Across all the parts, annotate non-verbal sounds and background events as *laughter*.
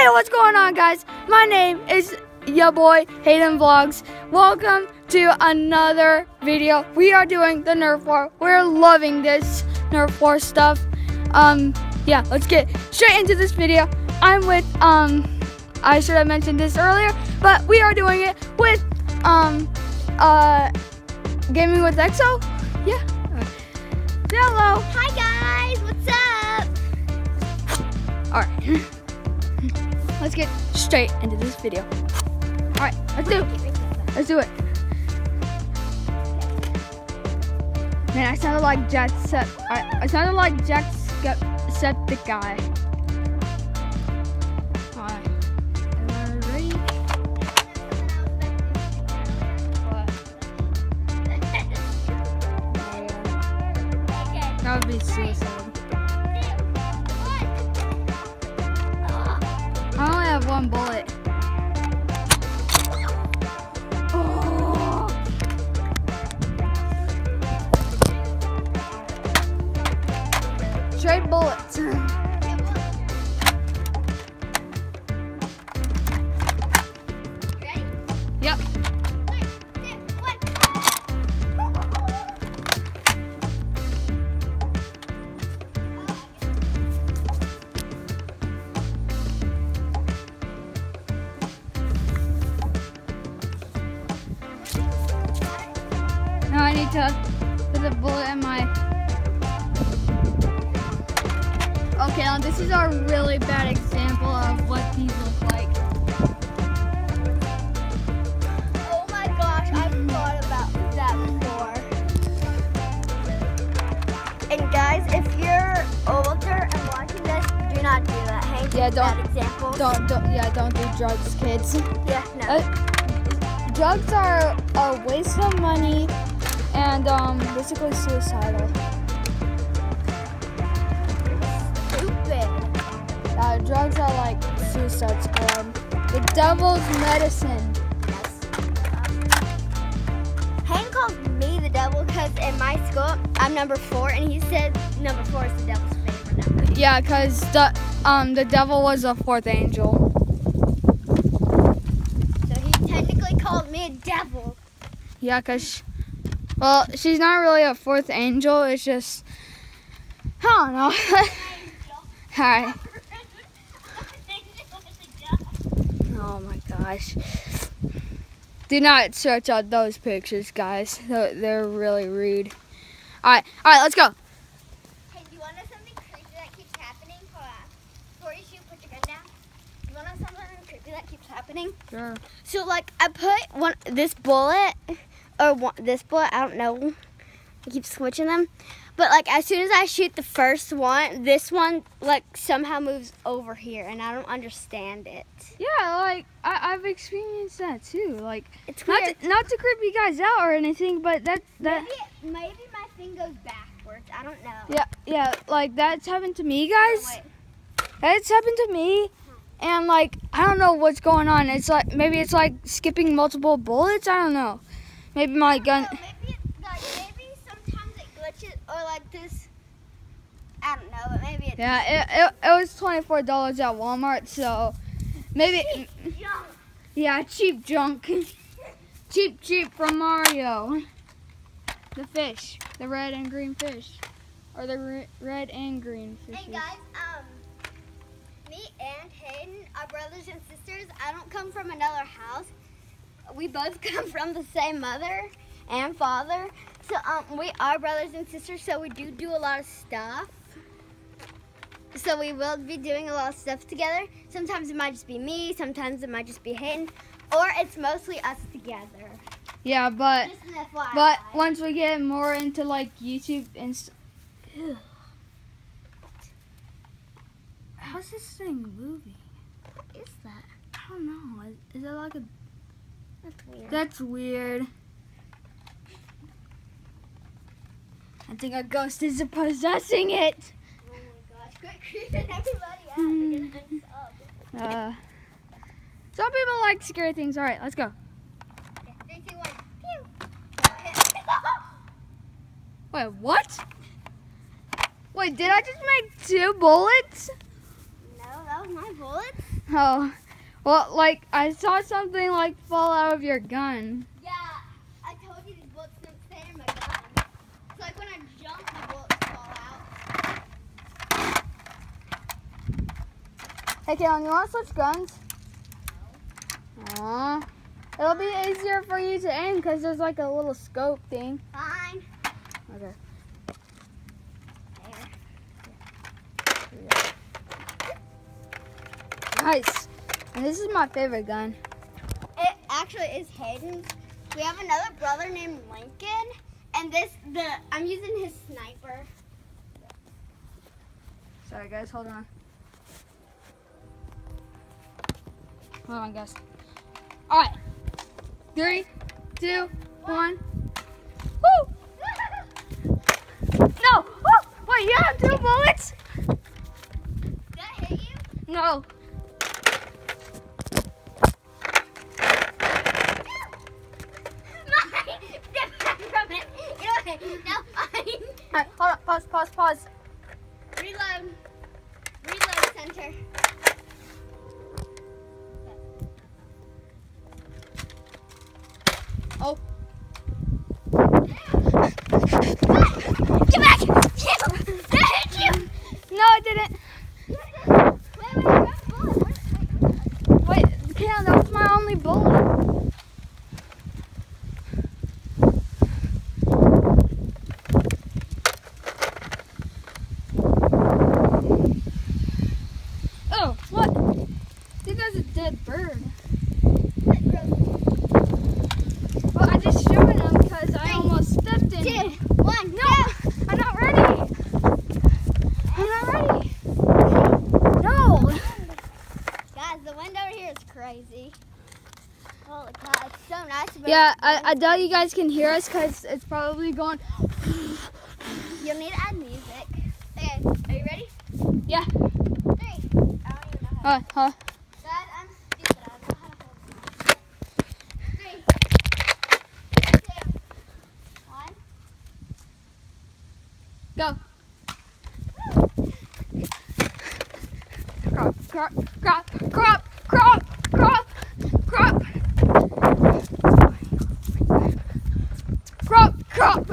Hey, what's going on, guys? My name is your boy Hayden Vlogs. Welcome to another video. We are doing the Nerf War. We're loving this Nerf War stuff. Um, yeah, let's get straight into this video. I'm with um, I should have mentioned this earlier, but we are doing it with um, uh, gaming with EXO. Yeah. Hello. Hi guys, what's up? All right. Let's get straight into this video. All right, let's do. It. Let's do it. Man, I sounded like Jacksepticeye. I, I sounded like right. Everyone ready? What? *laughs* That would be suicide. One bullet. Oh. Straight bullets. *laughs* Now I need to put the bullet in my. Okay, now this is a really bad example of what these look like. Oh my gosh, I've thought about that before. And guys, if you're older and watching this, do not do that. Hank, Yeah, don't-. Don't, don't, yeah, don't do drugs, kids. Yeah, no. Uh, drugs are a waste of money and um, basically suicidal. Stupid. Uh, drugs are like suicide squad. The devil's medicine. Yes. Hank calls me the devil because in my school, I'm number four, and he said number four is the devil's favorite number. Yeah, cause the um the devil was a fourth angel. So he technically called me a devil. Yeah, cause well, she's not really a fourth angel. It's just I don't know. *laughs* Alright. Oh my gosh. Do not search out those pictures, guys. They're they're really rude. Alright, alright, let's go. Hey, do you want to know something creepy that keeps happening? Hold on. Before you put your gun down. You want to know something creepy that keeps happening? Sure. So, like, I put one this bullet, or one, this bullet, I don't know. I keep switching them. But, like, as soon as I shoot the first one, this one, like, somehow moves over here, and I don't understand it. Yeah, like I, I've experienced that too. Like It's not to, not to creep you guys out or anything, but that that maybe, maybe my thing goes backwards. I don't know. yeah yeah like that's happened to me, oh, guys. Wait. That's happened to me, and like I don't know what's going on. It's like maybe it's like skipping multiple bullets. I don't know. Maybe my gun. No, maybe, like, maybe sometimes it glitches, or like this. I don't know, but maybe it. Yeah, it, it, it was twenty four dollars at Walmart, so maybe Junk. yeah cheap junk, *laughs* Cheep Cheep from Mario. The fish, the red and green fish, or the red and green fishes. Hey guys, um, me and Hayden are brothers and sisters. I don't come from another house. We both *laughs* come from the same mother and father. So um, we are brothers and sisters. So we do do a lot of stuff. So we will be doing a lot of stuff together. Sometimes it might just be me. Sometimes it might just be Hayden, or it's mostly us together. Yeah, but Just an FYI. but once we get more into like YouTube and st- how's this thing moving? what is that? I don't know. Is, is it like a? That's weird. That's weird. I think a ghost is possessing it. oh my gosh! Quit creeping everybody out. Gonna. Uh, some people like scary things. All right, let's go. Three, two, one. Pew. Wait, what? Wait, did I just make two bullets? *laughs* No, that was my bullet. Oh, well, like I saw something like fall out of your gun. Yeah, I told you these bullets don't stay in my gun. It's like when I jump, the bullets fall out. Hey, Kaylin, you want to switch guns? Aw. It'll be easier for you to aim because there's like a little scope thing. Fine. Okay. There. Nice. And this is my favorite gun. It actually is Hayden's. We have another brother named Lincoln, and this the I'm using his sniper. Sorry, guys. Hold on. Hold on, guys. All right. Three, two, one. Woo! *laughs* No! Oh, wait, you have two bullets? Did that hit you? No. Mine! All right, hold up, Pause, pause, pause. Reload. Reload center. Oh. Get back! You! That hit you! No, it didn't. Wait, wait, grab a bullet. Wait, wait, wait. Wait, Cam, that was my only bullet. Oh, what? I think that's a dead bird. Well, I just showed him because I Three, almost stepped in Two, it. one, No, I'm not ready. I'm not ready. No. Guys, the wind over here is crazy. Holy cow, it's so nice. but Yeah, I, I doubt you guys can hear us because it's probably going. *sighs* You'll need to add music. Okay, are you ready? Yeah. Three. I don't even know how. Uh, huh. Dad, I'm stupid. I don't know how to hold it. Three. Two. One. Go. Crop, crop, crop, crop, crop, crop, crop. Crop, crop.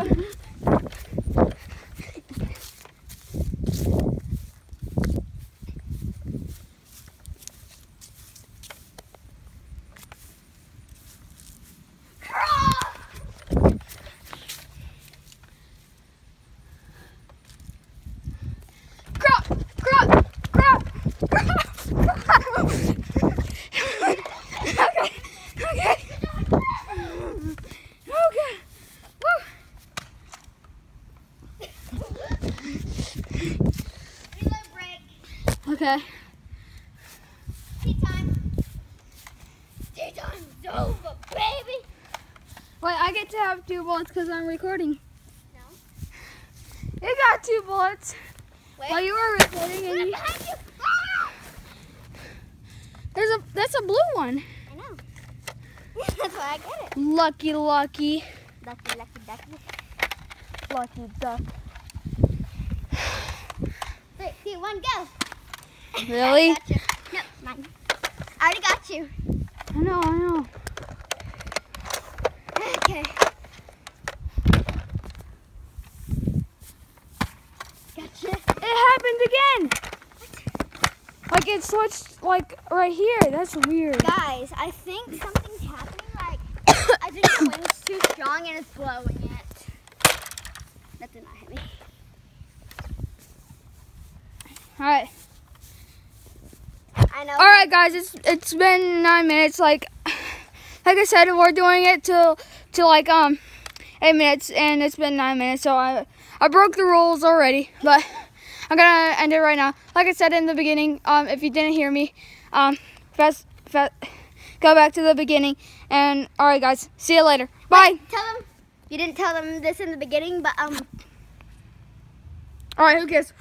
Crop, crop, crop, crop, crop. okay, okay. Okay. Woo. Reload break. Okay. Tea time. Tea time's over, baby. Wait, I get to have two bullets because I'm recording. No. You got two bullets Wait. while you were recording, and you, you. Ah! there's a that's a blue one. I know. *laughs* That's why I get it. Lucky, lucky, Lucky, lucky, lucky. lucky duck. Three, one, go. Really? *laughs* I got you. No, mine. I already got you. I know, I know. Okay. Gotcha. It happened again. Like it switched like right here. That's weird. Guys, I think something's happening. Like, *coughs* I think the wind's too strong and it's blowing it. That did not hit me. All right. I know. All right, guys. It's it's been nine minutes. Like, like I said, we're doing it till till like um eight minutes, and it's been nine minutes. So I I broke the rules already, but I'm gonna end it right now. Like I said in the beginning, um, if you didn't hear me, um, fast, fast, go back to the beginning. And all right, guys. See you later. Bye. Tell them. You didn't tell them this in the beginning, but um. All right. Who cares?